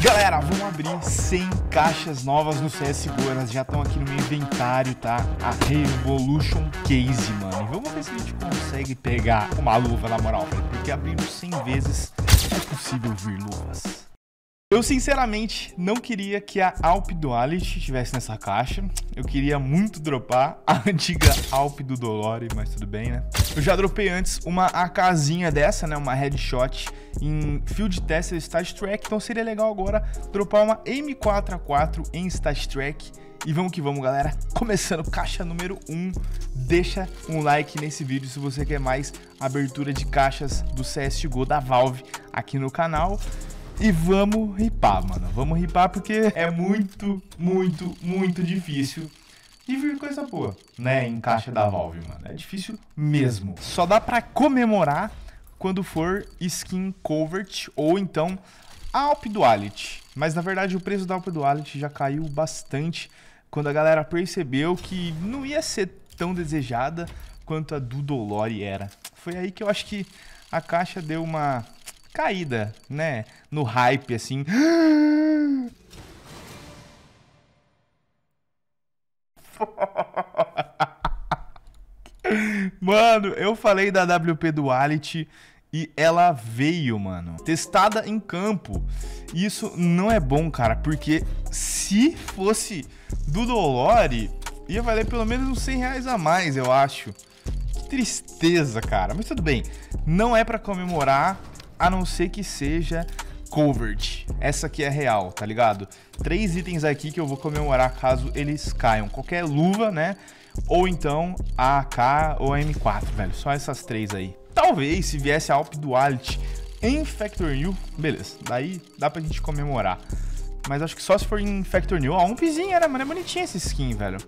Galera, vamos abrir 100 caixas novas no CSGO. Elas já estão aqui no meu inventário, tá? A Revolution Case, mano. E vamos ver se a gente consegue pegar uma luva, na moral. Porque abrindo 100 vezes é possível vir luvas. Eu sinceramente não queria que a Alp Duality estivesse nessa caixa. Eu queria muito dropar a antiga Alp do Dolore, mas tudo bem, né? Eu já dropei antes uma AKzinha dessa, né? Uma headshot em Field Tester Stat Track. Então seria legal agora dropar uma M4A4 em Stat Track. E vamos que vamos, galera. Começando caixa número 1. Deixa um like nesse vídeo se você quer mais abertura de caixas do CSGO da Valve aqui no canal. E vamos ripar, mano. Vamos ripar porque é muito, muito, muito difícil de vir coisa boa, né? Em caixa da Valve, mano. É difícil mesmo. Só dá pra comemorar quando for skin covert ou então Alp Duality. Mas na verdade o preço da Alp Duality já caiu bastante quando a galera percebeu que não ia ser tão desejada quanto a do Dolore era. Foi aí que eu acho que a caixa deu uma caída, né? No hype, assim. Mano, eu falei da WP Duality e ela veio, mano. Testada em campo. Isso não é bom, cara, porque se fosse do Dolore, ia valer pelo menos uns 100 reais a mais, eu acho. Que tristeza, cara. Mas tudo bem. Não é para comemorar a não ser que seja covert. Essa aqui é real, tá ligado? Três itens aqui que eu vou comemorar caso eles caiam. Qualquer luva, né? Ou então a AK ou a M4, velho. Só essas três aí. Talvez se viesse a Alp Duality em Factor New, beleza. Daí dá pra gente comemorar. Mas acho que só se for em Factor New. Ó, um pizinho, né, mano? É bonitinha essa skin, velho.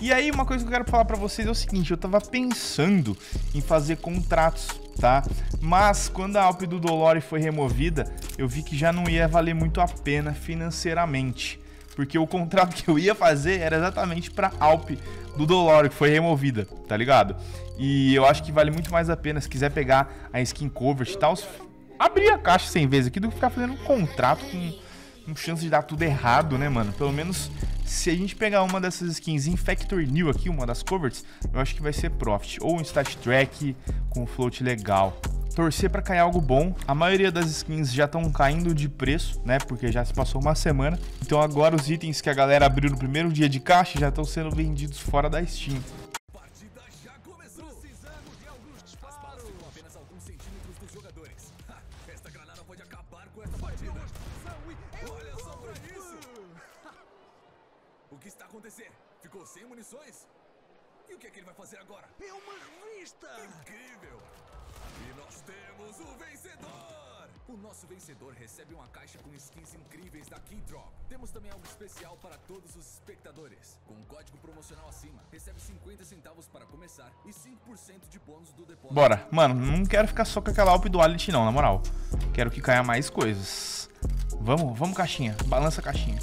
E aí, uma coisa que eu quero falar pra vocês é o seguinte. Eu tava pensando em fazer contratos tá? Mas quando a Alp do Dolore foi removida, eu vi que já não ia valer muito a pena financeiramente. Porque o contrato que eu ia fazer era exatamente pra Alp do Dolore, que foi removida, tá ligado? E eu acho que vale muito mais a pena, se quiser pegar a skin cover e tal, abrir a caixa 100 vezes aqui do que ficar fazendo um contrato com, com chance de dar tudo errado, né, mano? Pelo menos se a gente pegar uma dessas skins em Factory New aqui, uma das covers, eu acho que vai ser Profit. Ou um Stat Track com float legal. Torcer para cair algo bom. A maioria das skins já estão caindo de preço, né? Porque já se passou uma semana. Então agora os itens que a galera abriu no primeiro dia de caixa já estão sendo vendidos fora da Steam. sem munições? E o que é que ele vai fazer agora? É uma revista! Incrível! E nós temos o vencedor! O nosso vencedor recebe uma caixa com skins incríveis da Keydrop. Temos também algo especial para todos os espectadores. Com um código promocional acima, recebe 50 centavos para começar e 5% de bônus do depósito. Bora. Mano, não quero ficar só com aquela Alp Duality não, na moral. Quero que caia mais coisas. Vamos, vamos caixinha. Balança a caixinha.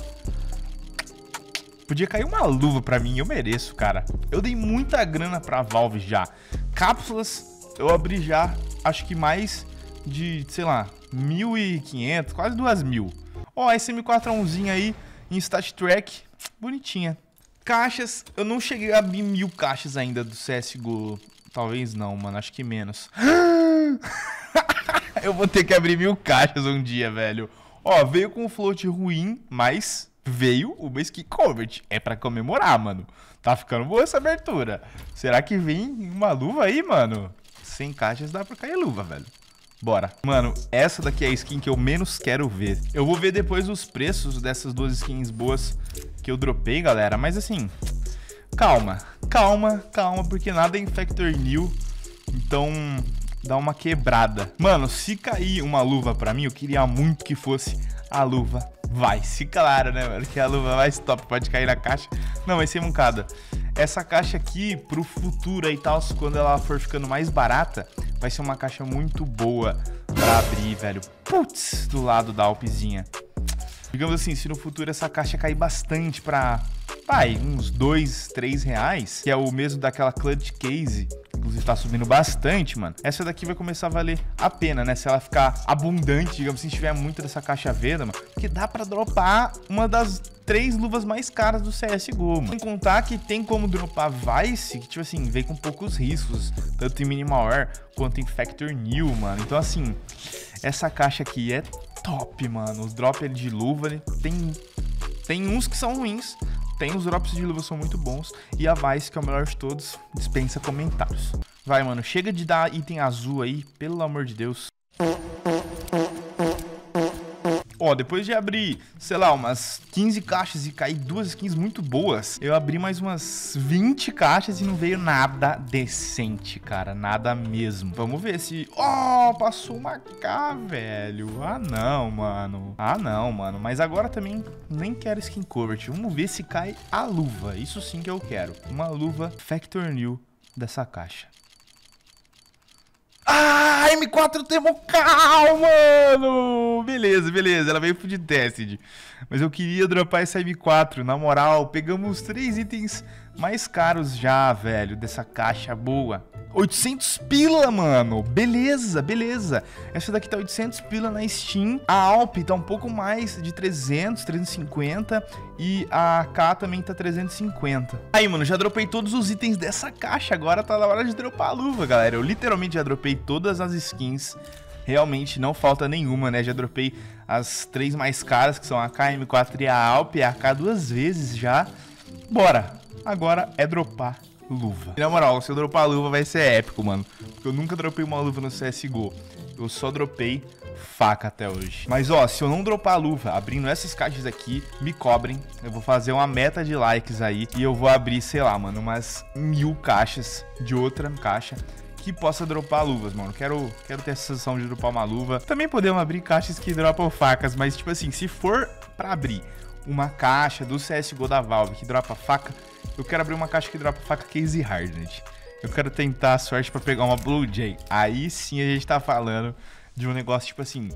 Podia cair uma luva pra mim, eu mereço, cara. Eu dei muita grana pra Valve já. Cápsulas, eu abri já, acho que mais de, sei lá, 1.500, quase 2.000. Ó, esse M4A1zinho aí em Stat Track, bonitinha. Caixas, eu não cheguei a abrir mil caixas ainda do CSGO. Talvez não, mano, acho que menos. eu vou ter que abrir mil caixas um dia, velho. Ó, veio com um float ruim, mas veio o skin Convert. É para comemorar, mano. Tá ficando boa essa abertura. Será que vem uma luva aí, mano? Sem caixas dá pra cair luva, velho. Bora. Mano, essa daqui é a skin que eu menos quero ver. Eu vou ver depois os preços dessas duas skins boas que eu dropei, galera. Mas assim, calma. Calma, calma, porque nada é em Factor New. Então, dá uma quebrada. Mano, se cair uma luva pra mim, eu queria muito que fosse a luva vai. Se claro, né, mano? Que a luva mais top pode cair na caixa. Não, vai ser mancada. Essa caixa aqui, pro futuro e tal, quando ela for ficando mais barata, vai ser uma caixa muito boa pra abrir, velho. Putz, do lado da Alpezinha. Digamos assim, se no futuro essa caixa cair bastante pra, vai, uns 2, 3 reais, que é o mesmo daquela Clutch Case, inclusive tá subindo bastante, mano, essa daqui vai começar a valer a pena, né? Se ela ficar abundante, digamos assim, se tiver muito dessa caixa verde, mano, porque dá pra dropar uma das três luvas mais caras do CSGO, mano. Sem contar que tem como dropar Vice, que, tipo assim, vem com poucos riscos, tanto em Minimal Air quanto em Factor New, mano. Então, assim, essa caixa aqui é top, mano. Os drops de luva, tem, tem uns que são ruins, tem os drops de luva são muito bons. E a Vice, que é o melhor de todos, dispensa comentários. Vai, mano, chega de dar item azul aí, pelo amor de Deus. Ó, depois de abrir, sei lá, umas 15 caixas e cair duas skins muito boas, eu abri mais umas 20 caixas e não veio nada decente, cara. Nada mesmo. Vamos ver se... Ó, oh, passou uma K, velho. Ah, não, mano. Ah, não, mano. Mas agora também nem quero skin cover. Vamos ver se cai a luva. Isso sim que eu quero. Uma luva Factor New dessa caixa. Ah, M4 Temocal, mano! Beleza, beleza. Ela veio de Tested. Mas eu queria dropar essa M4. Na moral, pegamos três itens mais caros já, velho, dessa caixa boa. 800 pila, mano. Beleza, beleza. Essa daqui tá 800 pila na Steam. A Alp tá um pouco mais de 300, 350. E a K também tá 350. Aí, mano, já dropei todos os itens dessa caixa. Agora tá na hora de dropar a luva, galera. Eu literalmente já dropei todas as skins. Realmente não falta nenhuma, né? Já dropei as três mais caras, que são a KM4 e a Alp. E a K duas vezes já. Bora! Agora é dropar luva. Na moral, se eu dropar a luva vai ser épico, mano. Porque eu nunca dropei uma luva no CSGO. Eu só dropei faca até hoje. Mas ó, se eu não dropar a luva abrindo essas caixas aqui, me cobrem. Eu vou fazer uma meta de likes aí e eu vou abrir, sei lá, mano, umas mil caixas de outra caixa que possa dropar luvas, mano. Quero, quero ter a sensação de dropar uma luva. Também podemos abrir caixas que dropam facas, mas tipo assim, se for pra abrir uma caixa do CSGO da Valve que dropa faca, eu quero abrir uma caixa que dropa faca Case Hardened. Eu quero tentar a sorte para pegar uma Blue Jay. Aí sim a gente tá falando de um negócio, tipo assim,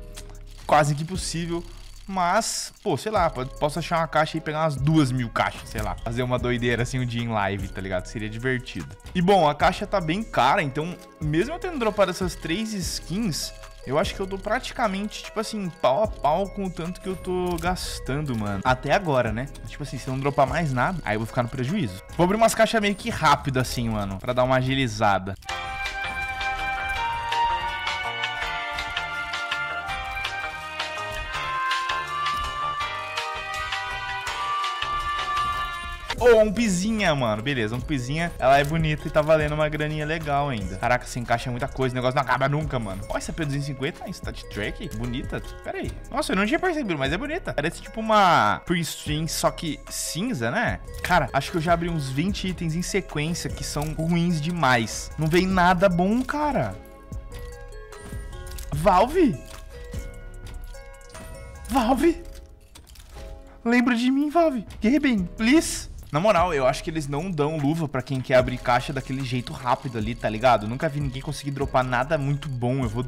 quase que impossível. Mas, pô, sei lá, posso achar uma caixa e pegar umas duas mil caixas, sei lá. Fazer uma doideira assim um dia em live, tá ligado? Seria divertido. E bom, a caixa tá bem cara, então, mesmo eu tendo dropado essas três skins, eu acho que eu tô praticamente, tipo assim, pau a pau com o tanto que eu tô gastando, mano. Até agora, né? Tipo assim, se não dropar mais nada, aí eu vou ficar no prejuízo. Vou abrir umas caixas meio que rápido assim, mano, pra dar uma agilizada. Oh, um pizinha, mano. Beleza, um pizinha. Ela é bonita e tá valendo uma graninha legal ainda. Caraca, se encaixa muita coisa. O negócio não acaba nunca, mano. Olha essa P250. Ah, Stat Track. Bonita. Pera aí. Nossa, eu não tinha percebido, mas é bonita. Parece tipo uma pre-string, só que cinza, né? Cara, acho que eu já abri uns 20 itens em sequência que são ruins demais. Não vem nada bom, cara. Valve? Valve? Lembra de mim, Valve. Gaben, please. Na moral, eu acho que eles não dão luva pra quem quer abrir caixa daquele jeito rápido ali, tá ligado? Nunca vi ninguém conseguir dropar nada muito bom. Eu vou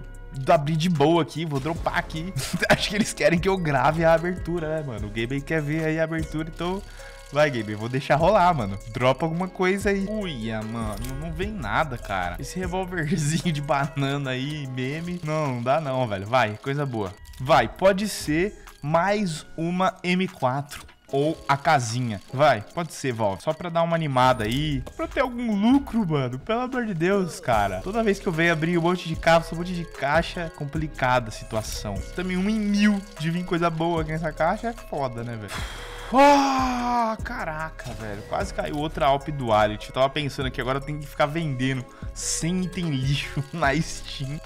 abrir de boa aqui, vou dropar aqui. acho que eles querem que eu grave a abertura, né, mano? O Gabe quer ver aí a abertura, então... Vai, Gabe, vou deixar rolar, mano. Dropa alguma coisa aí. Uia, mano, não vem nada, cara. Esse revólverzinho de banana aí, meme. Não, não dá não, velho. Vai, coisa boa. Vai, pode ser mais uma M4 ou a casinha. Vai, pode ser, Valve. Só pra dar uma animada aí. Só pra ter algum lucro, mano. Pelo amor de Deus, cara. Toda vez que eu venho abrir um monte de cápsula, um monte de caixa, complicada a situação. Também um em mil de vir coisa boa aqui nessa caixa é foda, né, velho? Oh, caraca, velho. Quase caiu outra Alp Duality. Tava pensando que agora eu tenho que ficar vendendo 100 item lixo na Steam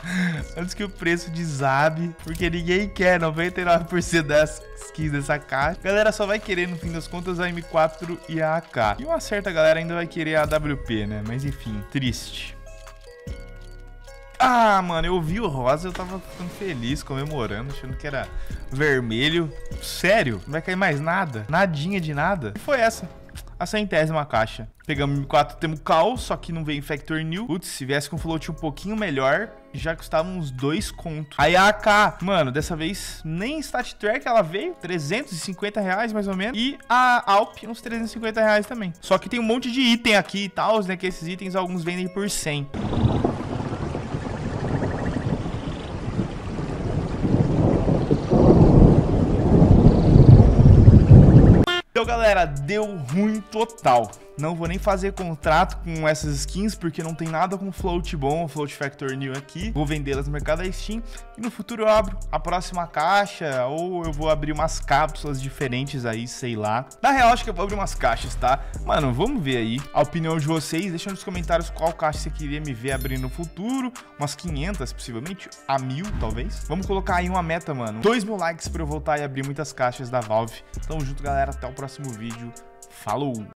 antes que o preço desabe, porque ninguém quer 99% das skins dessa caixa. A galera só vai querer, no fim das contas, a M4 e a AK. E uma certa galera ainda vai querer a AWP, né? Mas enfim, triste. Ah, mano, eu vi o rosa, eu tava ficando feliz, comemorando, achando que era vermelho. Sério? Não vai cair mais nada? Nadinha de nada? Foi essa? a centésima caixa. Pegamos M4, temos Cal, só que não veio Factor New. Putz, se viesse com float um pouquinho melhor, já custava uns dois contos. Aí a AK, mano, dessa vez nem Stat Track ela veio, 350 reais mais ou menos. E a Alp, uns 350 reais também. Só que tem um monte de item aqui e tal, né, que esses itens alguns vendem por 100. Galera, deu ruim total. Não vou nem fazer contrato com essas skins, porque não tem nada com float bom, float factor new aqui. Vou vendê-las no mercado da Steam. E no futuro eu abro a próxima caixa, ou eu vou abrir umas cápsulas diferentes aí, sei lá. Na real, acho que eu vou abrir umas caixas, tá? Mano, vamos ver aí a opinião de vocês. Deixa nos comentários qual caixa você queria me ver abrir no futuro. Umas 500, possivelmente. A mil, talvez. Vamos colocar aí uma meta, mano. 2 mil likes pra eu voltar e abrir muitas caixas da Valve. Tamo junto, galera. Até o próximo vídeo. Falou!